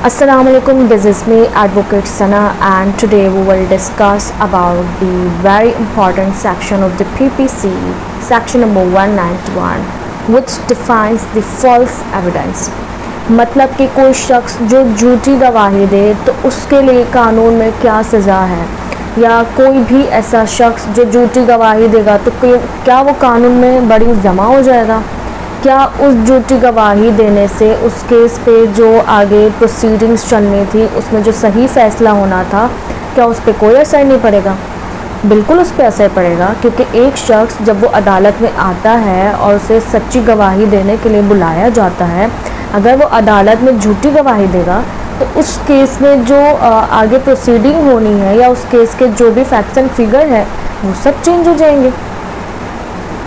Assalamu alaikum this is me advocate Sana and today we will discuss about the very important section of the PPC section number 191 which defines the false evidence मतलब कि कोई शख्स जो झूठी गवाही दे तो उसके लिए कानून में क्या सज़ा है या कोई भी ऐसा शख्स जो झूठी गवाही देगा तो क्या वो कानून में बड़ी जमा हो जाएगा क्या उस झूठी गवाही देने से उस केस पे जो आगे प्रोसीडिंग्स चलनी थी, उसमें जो सही फ़ैसला होना था, क्या उस पर कोई असर नहीं पड़ेगा? बिल्कुल उस पर असर पड़ेगा, क्योंकि एक शख्स जब वो अदालत में आता है और उसे सच्ची गवाही देने के लिए बुलाया जाता है, अगर वो अदालत में झूठी गवाही देगा तो उस केस में जो आगे प्रोसीडिंग होनी है या उस केस के जो भी फैक्ट्स एंड फिगर है, वो सब चेंज हो जाएँगे।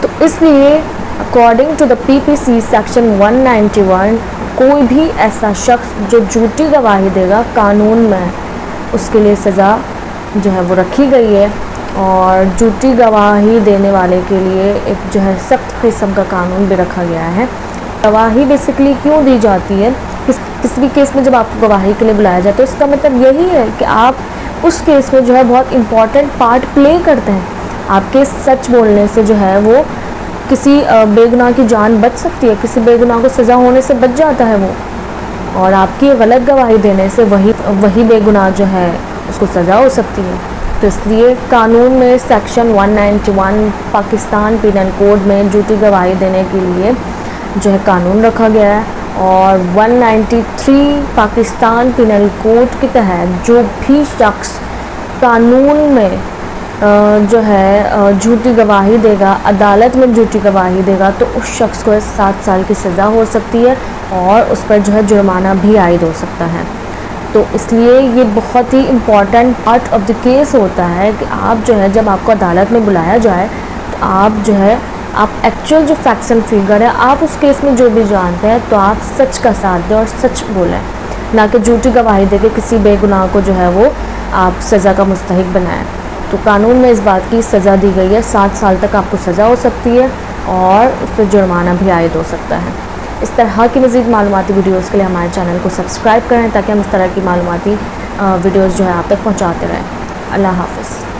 तो इसलिए according to the PPC section 191 कोई भी ऐसा शख्स जो झूठी गवाही देगा कानून में, उसके लिए सज़ा जो है वो रखी गई है और झूठी गवाही देने वाले के लिए एक जो है सख्त किस्म का कानून भी रखा गया है। गवाही बेसिकली क्यों दी जाती है? किस, किसी भी केस में जब आपको गवाही के लिए बुलाया जाए तो इसका मतलब यही है कि आप उस केस में जो है बहुत इंपॉर्टेंट पार्ट प्ले करते हैं। आपके सच बोलने से जो है वो किसी बेगुनाह की जान बच सकती है, किसी बेगुनाह को सज़ा होने से बच जाता है वो। और आपकी गलत गवाही देने से वही वही बेगुनाह जो है, उसको सज़ा हो सकती है। तो इसलिए कानून में सेक्शन 191 पाकिस्तान पिनल कोड में झूठी गवाही देने के लिए जो है कानून रखा गया है और 193 पाकिस्तान पिनल कोड के तहत जो भी शख्स कानून में जो है झूठी गवाही देगा, अदालत में झूठी गवाही देगा तो उस शख्स को सात साल की सज़ा हो सकती है और उस पर जो है जुर्माना भी आयद हो सकता है। तो इसलिए ये बहुत ही important part of the case होता है कि आप जो है, जब आपको अदालत में बुलाया जाए तो आप जो है, आप एक्चुअल जो फैक्ट्स एंड फिगर है, आप उस केस में जो भी जानते हैं तो आप सच का साथ दें और सच बोलें। ना कि झूठी गवाही दे के किसी बेगुनाह को जो है वो आप सज़ा का मुस्तक बनाएँ। तो कानून में इस बात की सज़ा दी गई है। सात साल तक आपको सज़ा हो सकती है और उस पर जुर्माना भी आयद हो सकता है। इस तरह की मज़ीद मालूमती वीडियोज़ के लिए हमारे चैनल को सब्सक्राइब करें ताकि हम इस तरह की मालूमती वीडियोज़ जो है आप तक पहुँचाते रहें। अल्लाह हाफ़